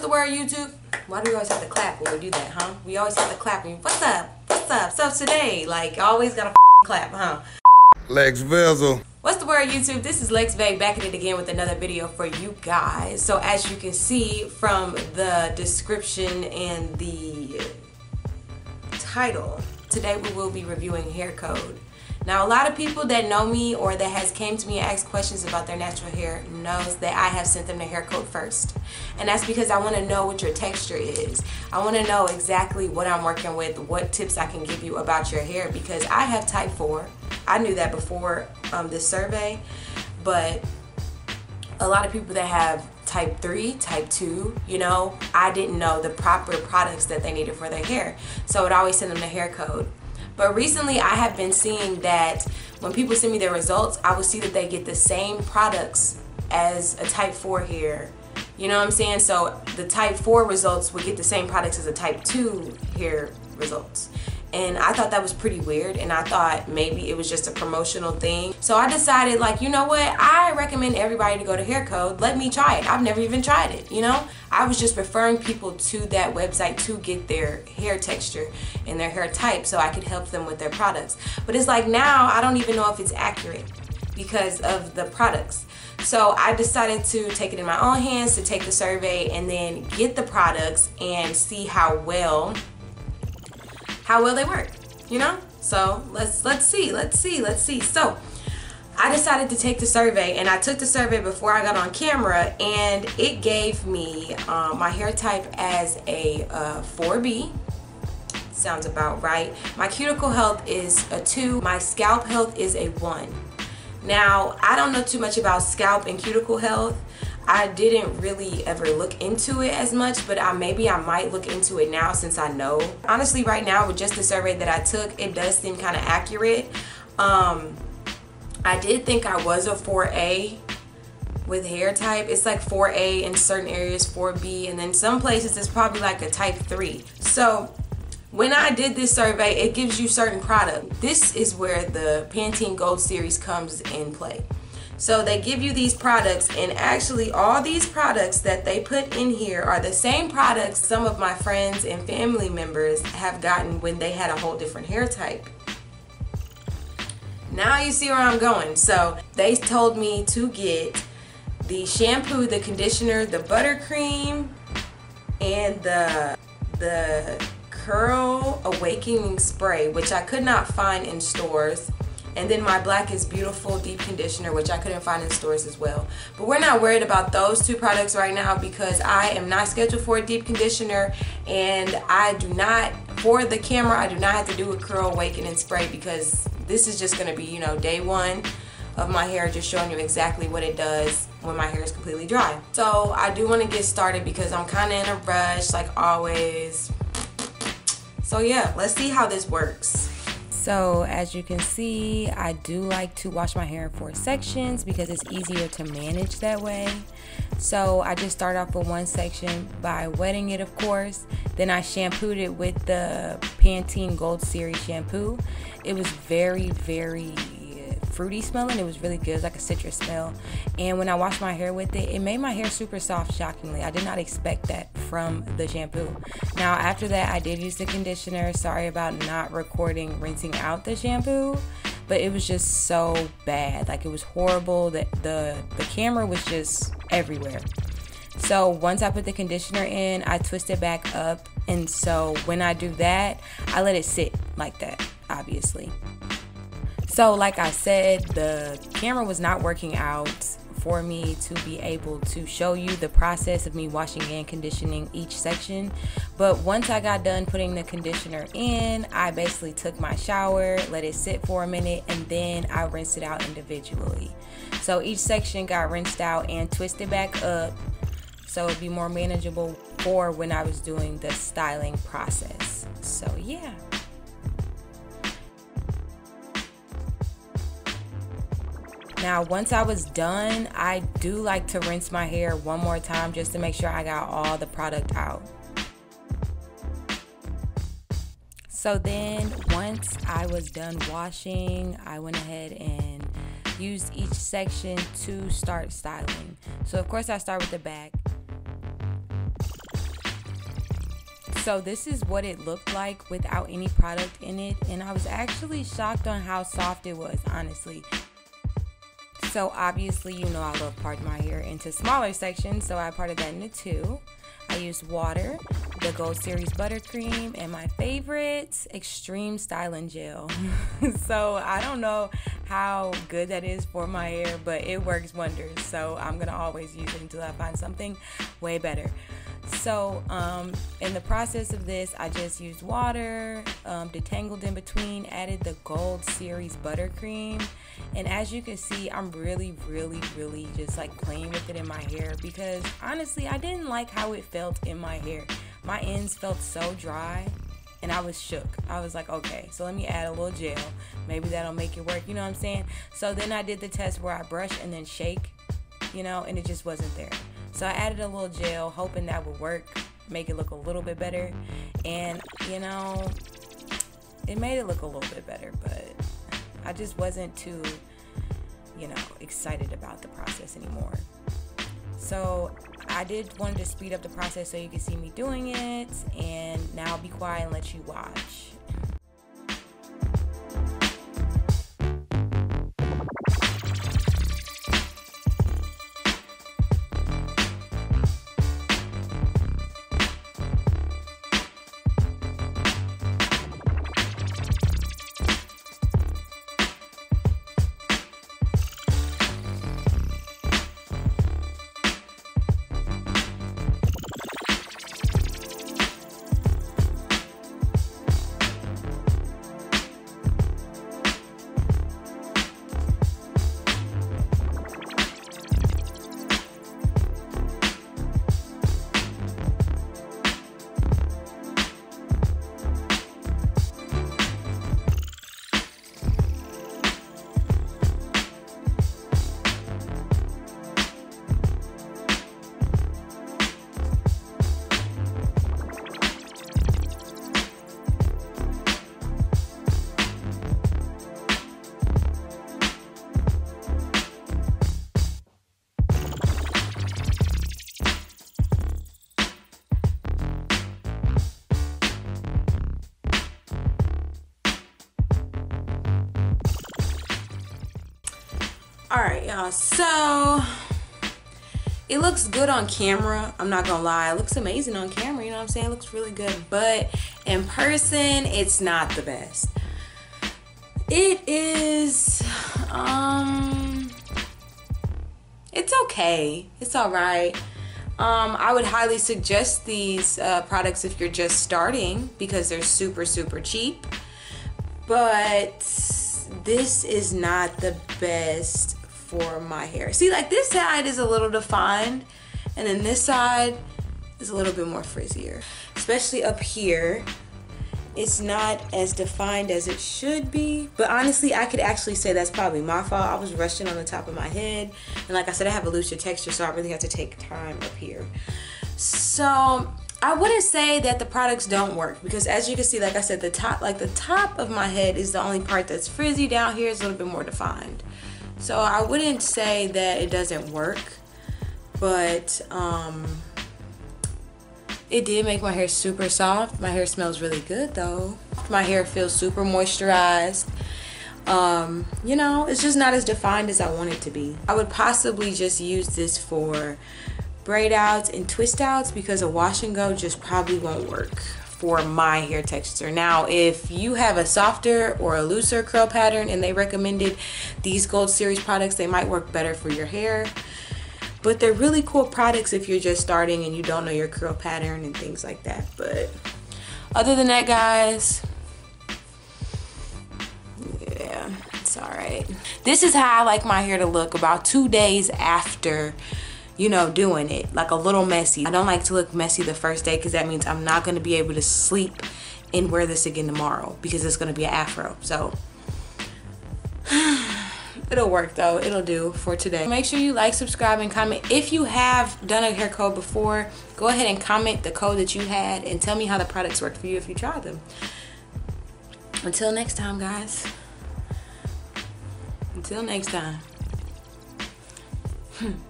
What's the word, YouTube? Why do we always have to clap when we do that, huh? We always have to clap. When, What's up? What's up? What's up today? Like, always gotta clap, huh? Lex Vezel. What's the word, YouTube? This is Lexvay back at it again with another video for you guys. So, as you can see from the description and the title, today we will be reviewing hair code. Now, a lot of people that know me or that has came to me and asked questions about their natural hair knows that I have sent them the hair code first. And that's because I want to know what your texture is. I want to know exactly what I'm working with, what tips I can give you about your hair because I have type 4. I knew that before um, this survey, but a lot of people that have type 3, type 2, you know, I didn't know the proper products that they needed for their hair. So I'd always send them the hair code. But recently I have been seeing that when people send me their results, I will see that they get the same products as a type 4 hair. You know what I'm saying? So the type 4 results would get the same products as a type 2 hair results and I thought that was pretty weird and I thought maybe it was just a promotional thing. So I decided like, you know what? I recommend everybody to go to Hair Code. Let me try it. I've never even tried it, you know? I was just referring people to that website to get their hair texture and their hair type so I could help them with their products. But it's like now I don't even know if it's accurate because of the products. So I decided to take it in my own hands to take the survey and then get the products and see how well how well they work, you know? So let's let's see, let's see, let's see. So I decided to take the survey and I took the survey before I got on camera and it gave me um, my hair type as a uh, 4B. Sounds about right. My cuticle health is a 2. My scalp health is a 1. Now, I don't know too much about scalp and cuticle health. I didn't really ever look into it as much, but I, maybe I might look into it now since I know. Honestly, right now with just the survey that I took, it does seem kind of accurate. Um, I did think I was a 4A with hair type. It's like 4A in certain areas, 4B, and then some places it's probably like a type 3. So when I did this survey, it gives you certain product. This is where the Pantene Gold Series comes in play. So they give you these products and actually all these products that they put in here are the same products some of my friends and family members have gotten when they had a whole different hair type. Now you see where I'm going. So they told me to get the shampoo, the conditioner, the buttercream, and the the curl awakening spray, which I could not find in stores and then my Black is Beautiful Deep Conditioner, which I couldn't find in stores as well. But we're not worried about those two products right now because I am not scheduled for a deep conditioner and I do not, for the camera, I do not have to do a curl awakening spray because this is just gonna be, you know, day one of my hair just showing you exactly what it does when my hair is completely dry. So I do want to get started because I'm kind of in a rush like always. So yeah, let's see how this works. So as you can see, I do like to wash my hair in four sections because it's easier to manage that way. So I just start off with one section by wetting it, of course. Then I shampooed it with the Pantene Gold Series shampoo. It was very, very fruity smelling. It was really good. It was like a citrus smell. And when I washed my hair with it, it made my hair super soft, shockingly. I did not expect that from the shampoo. Now, after that, I did use the conditioner. Sorry about not recording rinsing out the shampoo but it was just so bad like it was horrible that the the camera was just everywhere so once I put the conditioner in, I twist it back up. And so when I do that, I let it sit like that, obviously. So, like I said, the camera was not working out for me to be able to show you the process of me washing and conditioning each section. But once I got done putting the conditioner in, I basically took my shower, let it sit for a minute, and then I rinsed it out individually. So each section got rinsed out and twisted back up so it'd be more manageable for when I was doing the styling process. So, yeah. Now, once I was done, I do like to rinse my hair one more time just to make sure I got all the product out. So then, once I was done washing, I went ahead and used each section to start styling. So, of course, I start with the back. So this is what it looked like without any product in it. And I was actually shocked on how soft it was, honestly. So obviously, you know I love parting my hair into smaller sections. So I parted that into two. I used water, the Gold Series buttercream, and my favorite, Extreme Styling Gel. so I don't know how good that is for my hair, but it works wonders. So I'm gonna always use it until I find something way better. So, um, in the process of this, I just used water, um, detangled in between, added the Gold Series buttercream, and as you can see, I'm really, really, really just like playing with it in my hair because honestly, I didn't like how it felt in my hair. My ends felt so dry and I was shook. I was like, okay, so let me add a little gel. Maybe that'll make it work. You know what I'm saying? So then I did the test where I brush and then shake, you know, and it just wasn't there. So I added a little gel, hoping that would work, make it look a little bit better. And, you know, it made it look a little bit better, but I just wasn't too, you know, excited about the process anymore. So I did want to speed up the process so you can see me doing it. And now be quiet and let you watch. So it looks good on camera. I'm not gonna lie, it looks amazing on camera. You know what I'm saying? It looks really good, but in person, it's not the best. It is, um, it's okay. It's all right. Um, I would highly suggest these uh, products if you're just starting because they're super, super cheap. But this is not the best for my hair. See, like this side is a little defined, and then this side is a little bit more frizzier. Especially up here, it's not as defined as it should be. But honestly, I could actually say that's probably my fault. I was rushing on the top of my head. And like I said, I have a looser texture, so I really have to take time up here. So I wouldn't say that the products don't work because as you can see, like I said, the top, like the top of my head is the only part that's frizzy. Down here is a little bit more defined. So I wouldn't say that it doesn't work, but um, it did make my hair super soft. My hair smells really good though. My hair feels super moisturized. Um, you know, it's just not as defined as I want it to be. I would possibly just use this for braid outs and twist outs because a wash and go just probably won't work for my hair texture. Now, if you have a softer or a looser curl pattern and they recommended these Gold Series products, they might work better for your hair. But they're really cool products if you're just starting and you don't know your curl pattern and things like that. But other than that, guys, yeah, it's all right. This is how I like my hair to look about two days after you know, doing it like a little messy. I don't like to look messy the first day because that means I'm not going to be able to sleep and wear this again tomorrow because it's going to be an afro. So it'll work though. It'll do for today. Make sure you like, subscribe, and comment. If you have done a hair code before, go ahead and comment the code that you had and tell me how the products work for you if you tried them. Until next time, guys. Until next time.